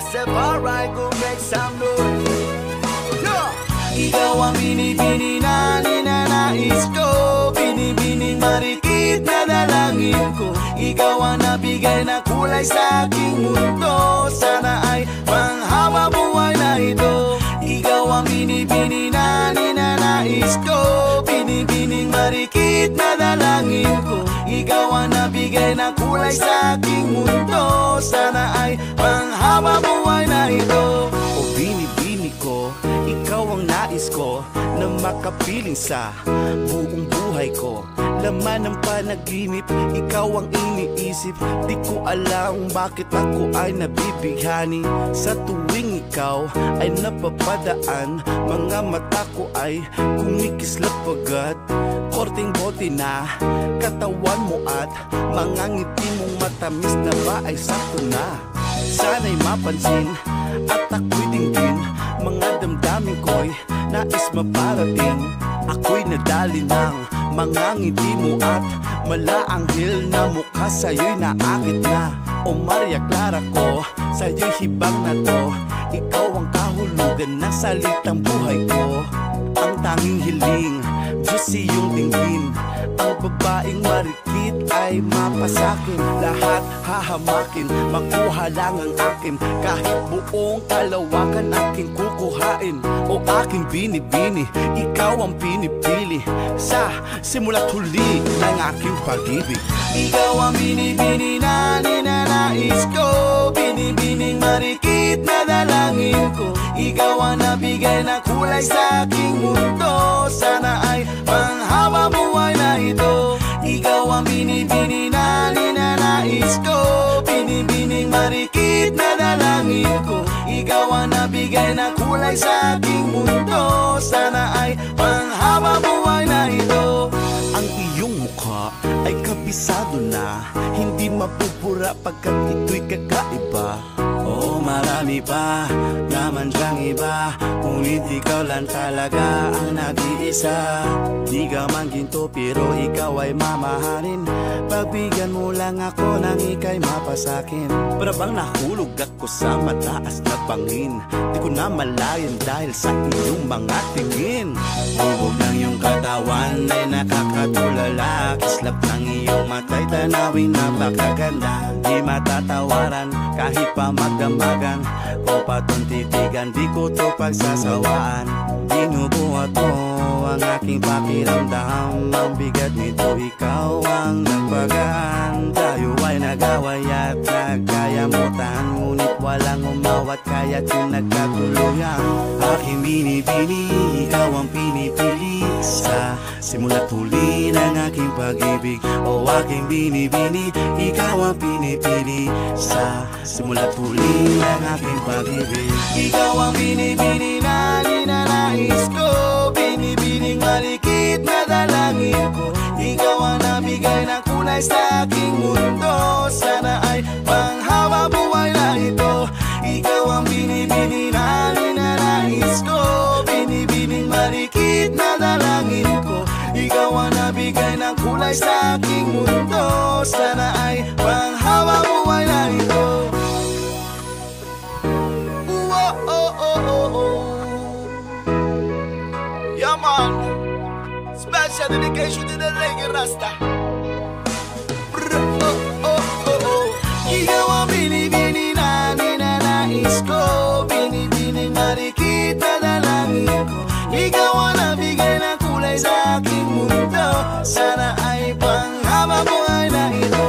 sound boy yeah. Ikaw ang binibini na ninanais ko. Binibining marikit na dalangin ko. Ikaw ang nabigay na kulay sa aking mundo. Sana ay panghawa buhay na ito. Ikaw ang binibini na ninanais ko. Binibining marikit na dalangin ko Ikaw ang nabigay na kulay sa aking mundo. Sana ay panghawa buhay na ito. O binibini ko, ikaw ang nais ko Na makapiling sa buong buhay Laman ng panaginip, ikaw ang iniisip. Di ko alam bakit ako ay nabibighani. Sa tuwing ikaw ay napapadaan Mga mata ko ay kumikislap agad Korting bote na katawan mo at Mga ngiti mong matamis na ba ay sakto na? Sana'y mapansin at ako'y dinggin Mga damdamin ko'y nais maparating. Ako'y nadali ng mga ngiti mo at Malaanghel na mukha sa'yo'y naakit na. O Maria Clara ko, sa'yo'y hibang na to. Ikaw ang kahulugan ng salitang buhay ko ay mapasakin. Lahat hahamakin, makuha lang ang akin. Kahit buong kalawakan aking kukuhain. O aking binibini, ikaw ang pinipili. Sa simula't huli ng aking pag-ibig. Ikaw ang binibini na ninanais ko. Binibining marikit na dalangin ko. Ikaw ang nabigay na kulay sa aking mundo. Sana ay panghawa Ang nabigay na kulay sa aking mundo. Sana ay panghawa buhay na ito. Ang iyong mukha ay kabisado na. Hindi mapupura pagkat ito'y kakaiba. Oo marami pa naman dyang iba Ngunit ikaw lang talaga ang nag-iisa. Di ka man ginto pero ikaw ay mamahalin. Pagbigyan mo lang ako nang ikay mapasakin. Para bang nahulog ako sa mataas na bangin? Di ko na malayan dahil sa iyong mga tingin. Bubog ng iyong katawan ay nakakatulala. Kislap ng iyong matay tanawin napakaganda. Di matatawaran kahit pa magdamagan O patong titigan di ko to pagsasawaan. Binubuhat mo ang aking pakiramdam Ang bigat nito ikaw ang nagpagaan Tayo ay nagaway at nagkayamutan Ngunit walang umawat kaya't yung nagkatuluyan Aking binibini, ikaw ang pinipili Sa simula't huli ng aking pag-ibig O aking binibini, ikaw ang pinipili Sa. Simula't huli ng aking pag-ibig Ikaw ang binibini na ninanais ko. Binibining malikit na dalangin ko. Ikaw ang nabigay na kulay sa aking mundo. Sana nabigay ng kulay sa aking mundo Sana ay panghawa buhay na ito Whoa, oh, oh, oh, oh. Yeah, man. Special dedication to the reggae rasta. buhay sa aking mundo. Sana ay panghabang buhay na ito